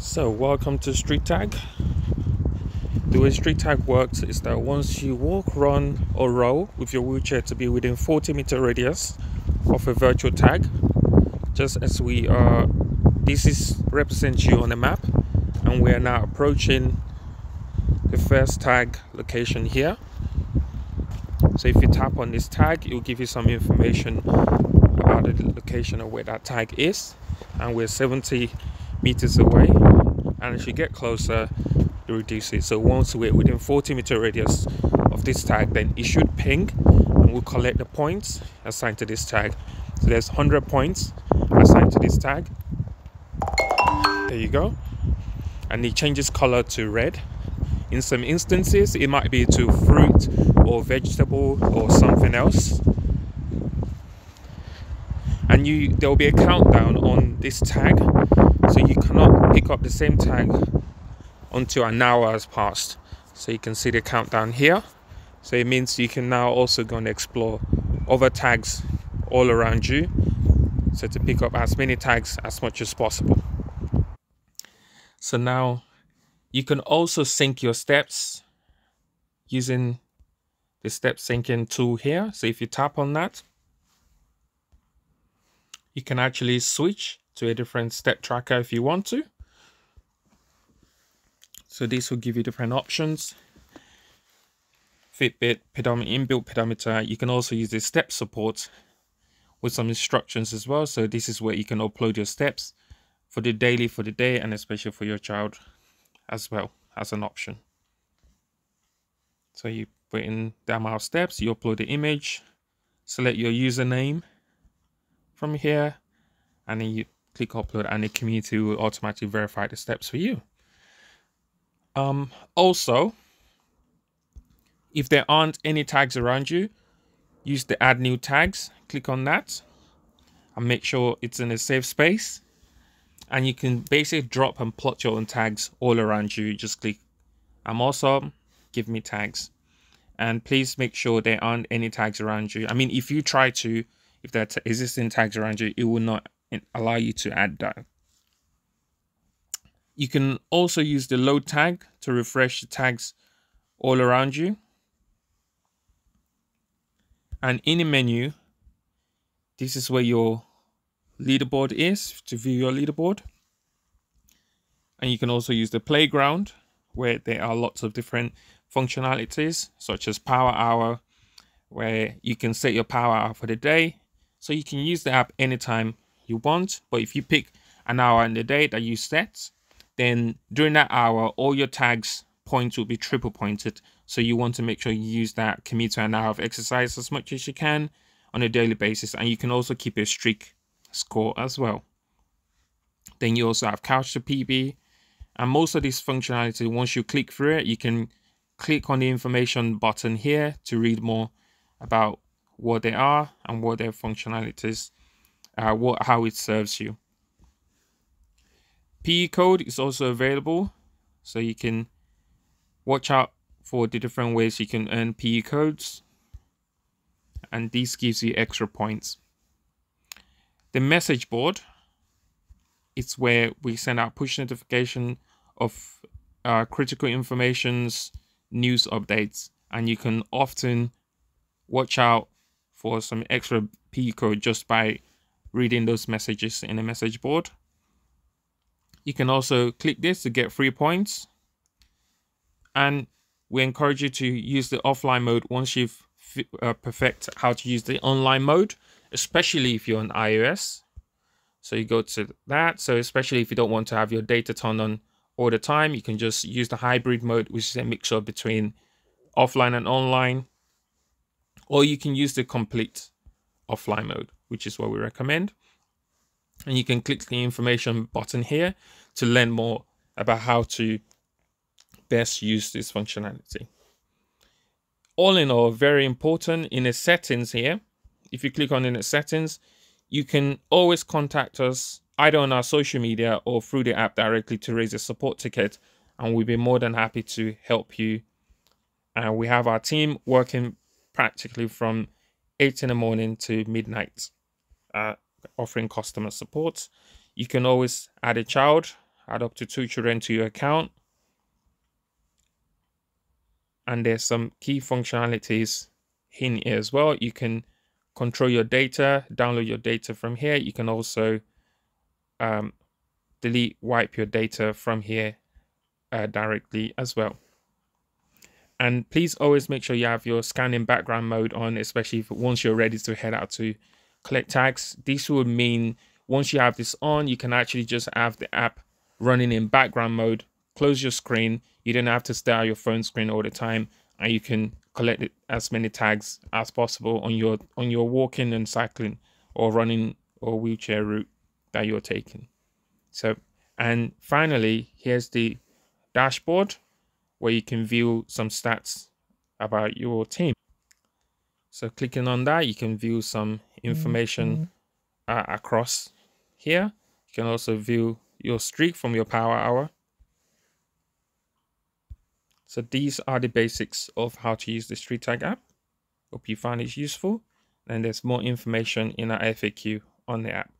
So welcome to Street Tag. The way Street Tag works is that once you walk, run or roll with your wheelchair to be within 40 meter radius of a virtual tag, just as we are, this is represents you on the map and we are now approaching the first tag location here. So if you tap on this tag, it will give you some information about the location of where that tag is and we're 70 meters away. And as you get closer you reduce it. So once we're within 40 meter radius of this tag then it should ping and we'll collect the points assigned to this tag. So there's 100 points assigned to this tag. There you go. And it changes color to red. In some instances it might be to fruit or vegetable or something else. And you there will be a countdown on this tag so you cannot pick up the same tag until an hour has passed. So you can see the countdown here. So it means you can now also go and explore other tags all around you. So to pick up as many tags as much as possible. So now you can also sync your steps using the step syncing tool here. So if you tap on that you can actually switch to a different step tracker if you want to. So this will give you different options. Fitbit pedometer, inbuilt pedometer. You can also use the step support with some instructions as well. So this is where you can upload your steps for the daily, for the day, and especially for your child as well as an option. So you put in the amount of steps, you upload the image, select your username, from here and then you click upload and the community will automatically verify the steps for you. Um, also, if there aren't any tags around you, use the add new tags, click on that and make sure it's in a safe space. And you can basically drop and plot your own tags all around you. Just click I'm also give me tags. And please make sure there aren't any tags around you. I mean, if you try to if there are existing tags around you, it will not allow you to add that. You can also use the load tag to refresh the tags all around you. And in the menu, this is where your leaderboard is to view your leaderboard. And you can also use the playground where there are lots of different functionalities such as power hour where you can set your power hour for the day so you can use the app anytime you want. But if you pick an hour in the day that you set, then during that hour, all your tags points will be triple pointed. So you want to make sure you use that commit to an hour of exercise as much as you can on a daily basis. And you can also keep a streak score as well. Then you also have couch to PB. And most of this functionality, once you click through it, you can click on the information button here to read more about what they are and what their functionalities uh, what how it serves you. PE code is also available so you can watch out for the different ways you can earn PE codes. And this gives you extra points. The message board it's where we send out push notification of uh, critical informations news updates. And you can often watch out for some extra P code just by reading those messages in a message board. You can also click this to get free points. And we encourage you to use the offline mode once you've uh, perfect how to use the online mode, especially if you're on iOS. So you go to that. So especially if you don't want to have your data turned on all the time, you can just use the hybrid mode, which is a mixture between offline and online or you can use the complete offline mode, which is what we recommend. And you can click the information button here to learn more about how to best use this functionality. All in all, very important in the settings here. If you click on in the settings, you can always contact us either on our social media or through the app directly to raise a support ticket and we'll be more than happy to help you. And we have our team working practically from 8 in the morning to midnight, uh, offering customer support. You can always add a child add up to two children to your account. And there's some key functionalities in here as well. You can control your data, download your data from here. You can also um, delete, wipe your data from here uh, directly as well. And please always make sure you have your scanning background mode on, especially if, once you're ready to head out to collect tags. This would mean once you have this on, you can actually just have the app running in background mode. Close your screen. You don't have to stare at your phone screen all the time, and you can collect as many tags as possible on your on your walking and cycling or running or wheelchair route that you're taking. So, and finally, here's the dashboard where you can view some stats about your team. So clicking on that, you can view some information mm -hmm. uh, across here. You can also view your streak from your power hour. So these are the basics of how to use the Street Tag app. Hope you find it useful. And there's more information in our FAQ on the app.